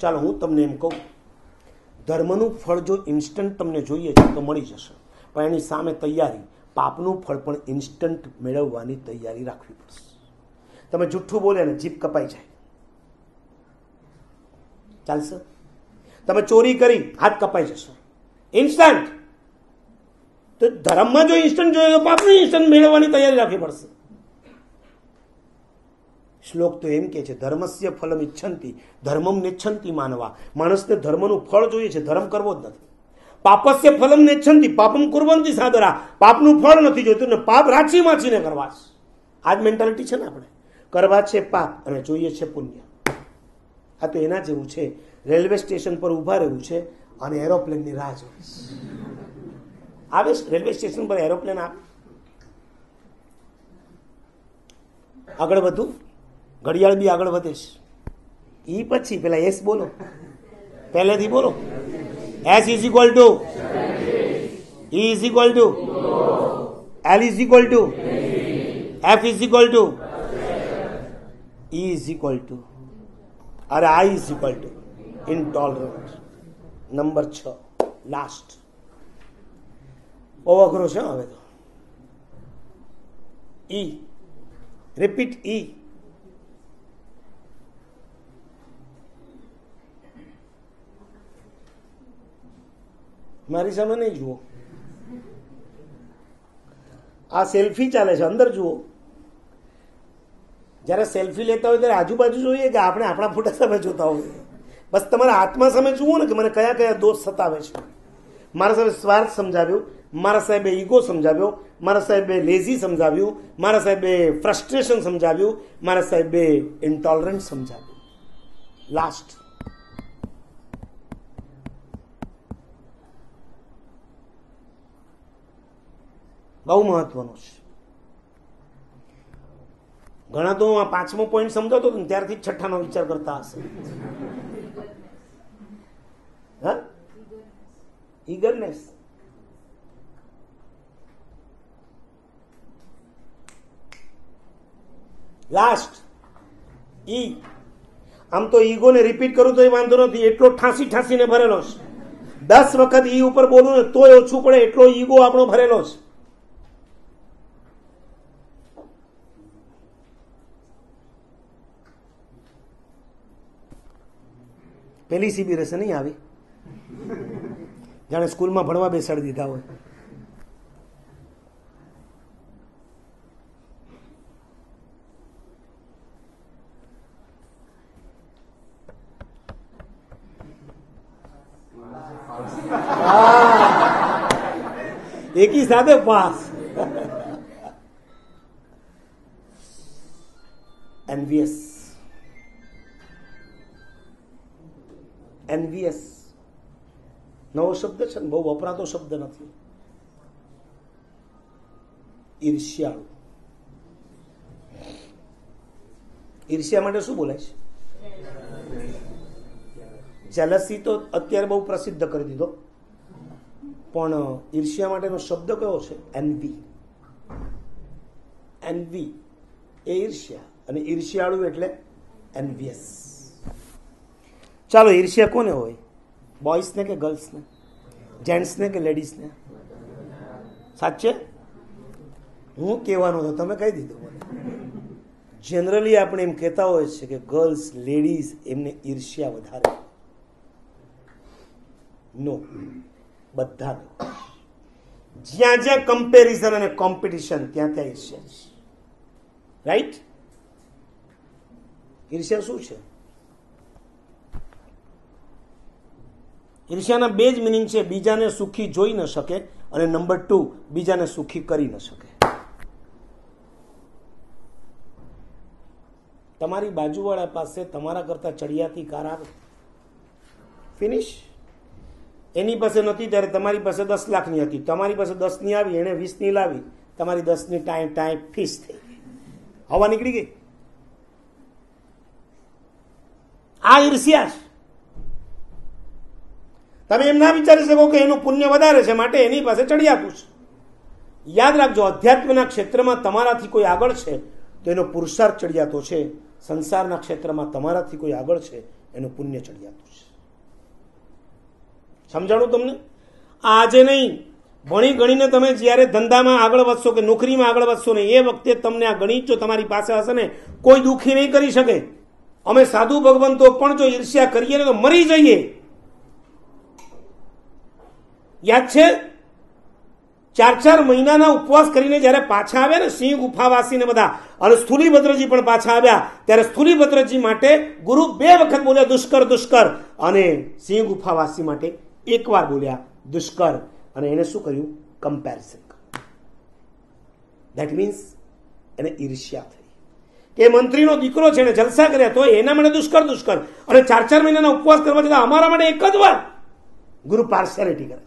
ચાલો હું તમને એમ કહું. ધર્મનું ફળ જો ઇન્સ્ટન્ટ તમને જોઈએ છે તો મળી જશે. પણ એની સામે તૈયારી, પાપનું ફળ પણ ઇન્સ્ટન્ટ મેળવવાની તૈયારી રાખવી પડશે. તમે જુઠ્ઠું બોલે ને જીભ કપાઈ જાય. ચાલશે? તમે ચોરી કરી, હાથ કપાઈ જશે. ઇન્સ્ટન્ટ તો ધર્મમાં જો ઇન્સ્ટન્ટ જોઈએ તો પાપનું ઇન્સ્ટન્ટ મેળવવાની તૈયારી રાખવી પડશે. શ્લોક તો એમ કે છે, ધર્મસ્ય ફલમ ઈચ્છંતી ધર્મમ નેચ્છંતી માનવા. માણસને ધર્મનું ફળ જોઈએ છે, ધર્મ કરવો જ નથી. પાપસ્ય ફલમ નેચ્છંતી, પાપમ કુરવંતી સાદરા પાપનું ફળ નથી જોઈતું, ને પાપ રાચી માચીને કરવા છે. આજ મેન્ટાલિટી છે ને આપણે. કરવા છે પાપ અને જોઈએ છે પુણ્ય. આ તો એના જેવું છે. રેલવે સ્ટેશન પર ઊભા રહેવું છે અને એરોપ્લેનની રાહ જોઈશ આવે રેલવે સ્ટેશન પર એરોપ્લેન આવે? આગળ વધુ? ઘડિયાળ બી આગળ વધે છે ઈ પછી, પેલા એસ બોલો. પહેલેથી બોલો. S is equal to. E is equal to. L is equal to. F is equal to. E is equal to. અરે I is equal to. Intolerant number છ. લાસ્ટ બહુ અઘરો છે હવે તો. ઈ. Repeat E. મારી સામે નહીં જુઓ. આ સેલ્ફી ચાલે છે, અંદર જુઓ. જ્યારે સેલ્ફી લેતા હોય ત્યારે આજુબાજુ જોઈએ કે આપણે આપણા ફોટા સામે જોતા હોઈએ. બસ તમારા આત્મા સામે જુઓ ને કે મને કયા કયા દોષ સતાવે છે. મારા સાહેબે સ્વાર્થ સમજાવ્યો, મારા સાહેબે ઈગો સમજાવ્યો, મારા સાહેબે લેઝી સમજાવ્યું, મારા સાહેબે ફ્રસ્ટ્રેશન સમજાવ્યું, મારા સાહેબે ઇન્ટોલરન્ટ સમજાવ્યું. લાસ્ટ બહુ મહત્વનો છે. ઘણા તો આ પાંચમો પોઈન્ટ સમજાવતો હતો ને ત્યારથી છઠ્ઠાનો વિચાર કરતા હશે. હા? ઈગરનેસ લાસ્ટ ઈ આમ તો ઈગોને રિપીટ કરું તો એ વાંધો નથી, એટલો ઠાંસી ઠાંસીને ભરેલો છે. દસ વખત ઈ ઉપર બોલું ને તોય ઓછું પડે, એટલો ઈગો આપણો ભરેલો છે. પેલી સીબી રહેશે નહીં આવી. જાણે સ્કૂલમાં ભણવા બેસાડી દીધા હોય. એકી સાથે પાસ. NVS NVS. નવો શબ્દ છે ને, બહુ વપરાતો શબ્દ નથી. ઈર્ષ્યાળુ. ઈર્ષ્યા માટે શું બોલાય છે? જેલસી તો અત્યારે બહુ પ્રસિદ્ધ કરી દીધો. પણ ઈર્ષ્યા માટેનો શબ્દ કયો છે? એનવી એનવી એ ઈર્ષ્યા. અને ઈર્ષ્યાળુ એટલે એનવીએસ ચાલો ઈર્ષ્યા કોને હોય? બોયસને કે ગર્લ્સને જેન્ટ્સને કે લેડીઝને સાચે? હું કહેવાનો હતો, તમે કહી દીધું જનરલી આપણે એમ કહેતા હોય છે કે ગર્લ્સ લેડીઝ એમને ઈર્ષ્યા વધારે નો બધા જ્યાં જ્યાં કમ્પેરિઝન અને કોમ્પિટિશન ત્યાં ત્યાં ઈર્ષ્યા રાઈટ ઈર્ષ્યા શું છે? ઈર્ષ્યાના બે જ મિનિંગ છે, બીજાને સુખી જોઈ ન શકે અને નંબર ટુ બીજાને સુખી કરી ન શકે. તમારી બાજુવાળા પાસે તમારા કરતા ચડિયાતી કાર આવે? ફિનિશ એની પાસે નથી, ત્યારે તમારી પાસે દસ લાખની હતી. તમારી પાસે દસની આવી, એણે વીસની લાવી. તમારી દસની ટાઈમ ટાઈમ ફીસ થઈ ગઈ. હવા નીકળી ગઈ? આ ઈર્ષ્યા છે તમે એમ ના વિચારી શકો કે એનું પુણ્ય વધારે છે, માટે એની પાસે ચડિયાતું છે. યાદ રાખજો, અધ્યાત્મના ક્ષેત્રમાં તમારાથી કોઈ આગળ છે, તો એનો પુરુષાર્થ ચડિયાતો છે. સંસારના ક્ષેત્રમાં તમારાથી કોઈ આગળ છે, એનું પુણ્ય ચડિયાતું છે. સમજાણું તમને? આજે નહીં, ભણી ગણીને તમે જ્યારે ધંધામાં આગળ વધશો કે નોકરીમાં આગળ વધશો ને, એ વખતે તમને આ ગણિત જો તમારી પાસે હશે ને, કોઈ દુઃખી નહીં કરી શકે. અમે સાધુ ભગવંતો પણ જો ઈર્ષ્યા કરીએ ને તો મરી જઈએ. યાદ છે? ચાર ચાર મહિનાના ઉપવાસ કરીને જ્યારે પાછા આવ્યા ને સિંહ ગુફાવાસીને બધા, અને સ્થુલીભદ્રજી પણ પાછા આવ્યા, ત્યારે સ્થુલીભદ્રજી માટે ગુરુ બે વખત બોલ્યા, દુષ્કર દુષ્કર. અને સિંહ ગુફાવાસી માટે એકવાર બોલ્યા, દુષ્કર. અને એને શું કર્યું? કમ્પેરિઝન દેટ મીન્સ એને ઈર્ષ્યા થઈ. કે મંત્રીનો દીકરો છે એને જલસા કર્યા, તો એના માટે દુષ્કર દુષ્કર. અને ચાર ચાર મહિનાના ઉપવાસ કરવા છતાં અમારા માટે એક જ વાર ગુરુ પાર્શિયાલિટી કરે